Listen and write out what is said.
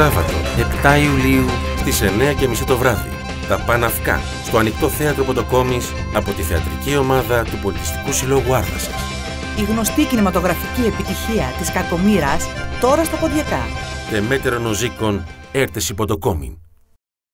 Σάββατο, 7 Ιουλίου, στις 9.30 το βράδυ. Τα Παναυκά, στο ανοιχτό θέατρο Ποντοκόμης, από τη θεατρική ομάδα του Πολιτιστικού Συλλόγου Άρδασας. Η γνωστή κινηματογραφική επιτυχία της Κακομήρας τώρα στα ποντιακά. Τεμέτερο Νοζίκων, έρτεση Ποντοκόμην.